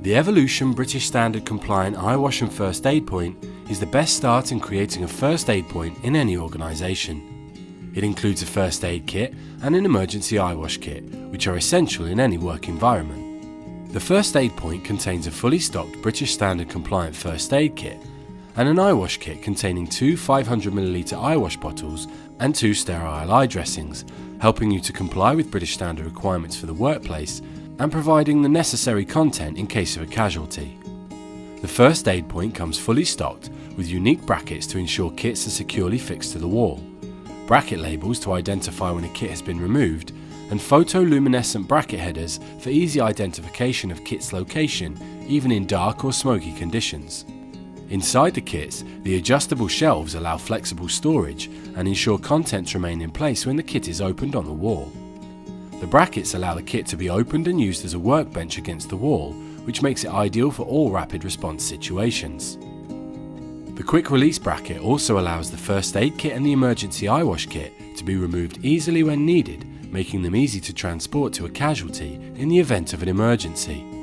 The Evolution British Standard compliant eye wash and first aid point is the best start in creating a first aid point in any organisation. It includes a first aid kit and an emergency eye wash kit, which are essential in any work environment. The first aid point contains a fully stocked British Standard compliant first aid kit and an eye wash kit containing two 500ml eye wash bottles and two sterile eye dressings, helping you to comply with British standard requirements for the workplace and providing the necessary content in case of a casualty. The first aid point comes fully stocked with unique brackets to ensure kits are securely fixed to the wall, bracket labels to identify when a kit has been removed, and photoluminescent bracket headers for easy identification of kit's location even in dark or smoky conditions. Inside the kits, the adjustable shelves allow flexible storage and ensure contents remain in place when the kit is opened on the wall. The brackets allow the kit to be opened and used as a workbench against the wall, which makes it ideal for all rapid response situations. The quick release bracket also allows the first aid kit and the emergency eye wash kit to be removed easily when needed, making them easy to transport to a casualty in the event of an emergency.